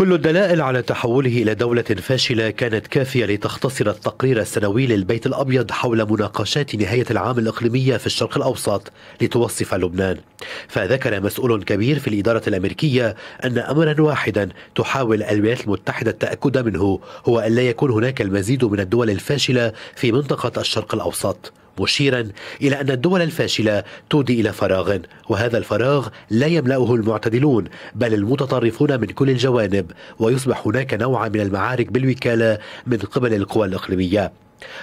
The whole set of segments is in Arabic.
كل الدلائل على تحوله إلى دولة فاشلة كانت كافية لتختصر التقرير السنوي للبيت الأبيض حول مناقشات نهاية العام الإقليمية في الشرق الأوسط لتوصف لبنان. فذكر مسؤول كبير في الإدارة الأمريكية أن أمرا واحدا تحاول الولايات المتحدة التأكد منه هو أن لا يكون هناك المزيد من الدول الفاشلة في منطقة الشرق الأوسط. مشيرا إلى أن الدول الفاشلة تودي إلى فراغ وهذا الفراغ لا يملأه المعتدلون بل المتطرفون من كل الجوانب ويصبح هناك نوع من المعارك بالوكالة من قبل القوى الإقليمية.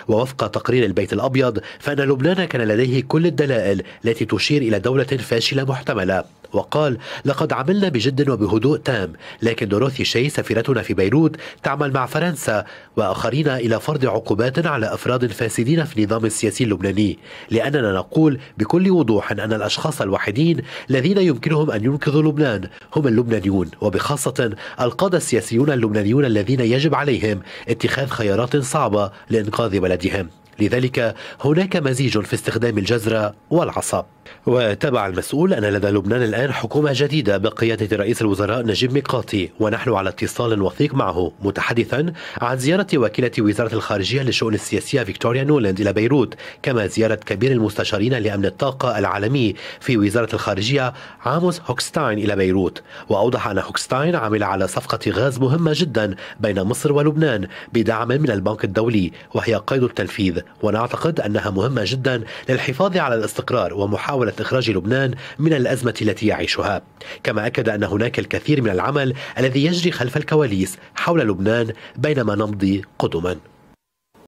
ووفق تقرير البيت الأبيض فإن لبنان كان لديه كل الدلائل التي تشير إلى دولة فاشلة محتملة. وقال لقد عملنا بجد وبهدوء تام لكن دوروثي شي سفيرتنا في بيروت تعمل مع فرنسا وآخرين إلى فرض عقوبات على أفراد فاسدين في النظام السياسي اللبناني لأننا نقول بكل وضوح أن الأشخاص الوحيدين الذين يمكنهم أن ينقذوا لبنان هم اللبنانيون وبخاصة القادة السياسيون اللبنانيون الذين يجب عليهم اتخاذ خيارات صعبة لإنقاذ بلدهم. لذلك هناك مزيج في استخدام الجزرة والعصا. وتابع المسؤول أن لدى لبنان الآن حكومة جديدة بقيادة رئيس الوزراء نجيب ميقاتي ونحن على اتصال وثيق معه. متحدثا عن زيارة وكيلة وزارة الخارجية للشؤون السياسية فيكتوريا نولند إلى بيروت كما زيارة كبير المستشارين لأمن الطاقة العالمي في وزارة الخارجية عاموس هوكستاين إلى بيروت. وأوضح أن هوكستاين عمل على صفقة غاز مهمة جدا بين مصر ولبنان بدعم من البنك الدولي وهي قيد التنفيذ. ونعتقد أنها مهمة جدا للحفاظ على الاستقرار ومحاولة إخراج لبنان من الأزمة التي يعيشها. كما أكد أن هناك الكثير من العمل الذي يجري خلف الكواليس حول لبنان بينما نمضي قدما.